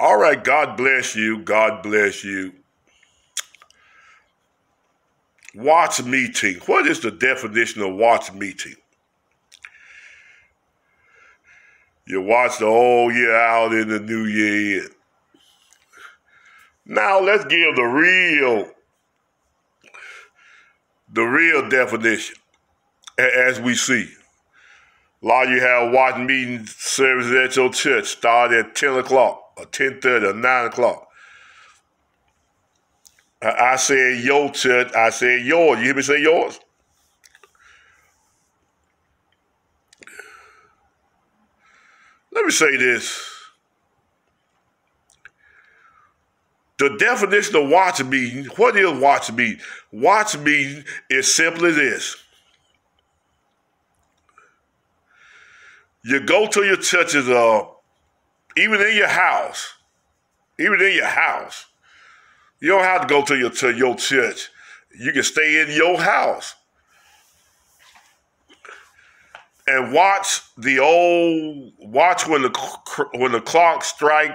All right, God bless you. God bless you. Watch meeting. What is the definition of watch meeting? You watch the whole year out in the new year. Now let's give the real, the real definition as we see. A lot of you have watch meeting services at your church start at 10 o'clock or 10.30 or 9 o'clock. I, I said your church, I said yours. You hear me say yours? Let me say this. The definition of watch meeting, what is watch meeting? Watch meeting is simply this. You go to your churches, uh, even in your house, even in your house. You don't have to go to your to your church. You can stay in your house and watch the old watch when the when the clock strike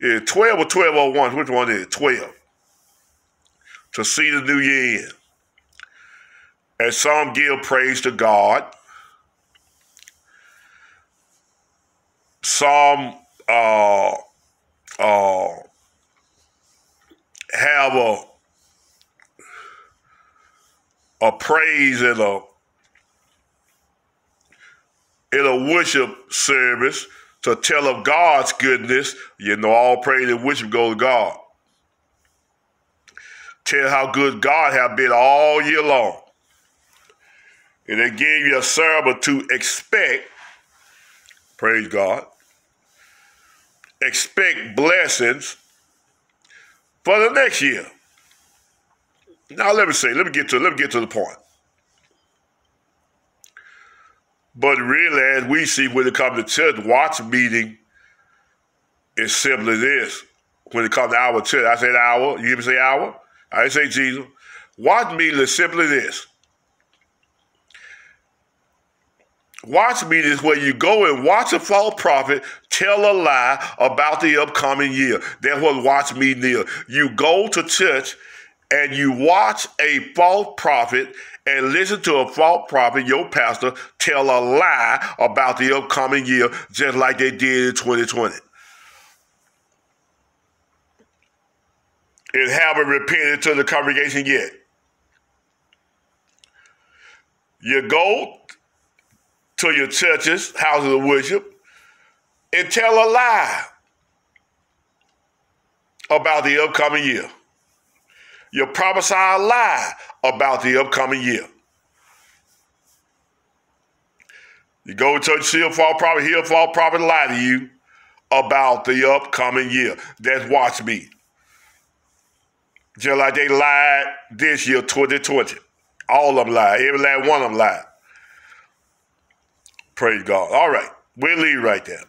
is twelve or twelve oh one. Which one is it? twelve? To see the new year in. And some give praise to God. Some uh, uh, have a a praise and a in a worship service to tell of God's goodness. You know, all praise and worship go to God. Tell how good God have been all year long. And they gave you a sermon to expect, praise God, expect blessings for the next year. Now let me say, let me get to let me get to the point. But really, as we see when it comes to church, watch meeting it's simply this. When it comes to our church, I said our. You hear me say our? I say Jesus. Watch meeting is simply this. Watch meeting is where you go and watch a false prophet tell a lie about the upcoming year. That's what watch meeting is. You go to church and you watch a false prophet and listen to a false prophet, your pastor, tell a lie about the upcoming year, just like they did in 2020. And haven't repented to the congregation yet. You go to your churches, houses of worship, and tell a lie about the upcoming year. You prophesy a lie about the upcoming year. You go to church, see a false prophet, hear a false prophet lie to you about the upcoming year. That's watch me. Just like they lied this year, 2020. All of them lied. Every last one of them lied. Praise God. All right. We'll leave right there.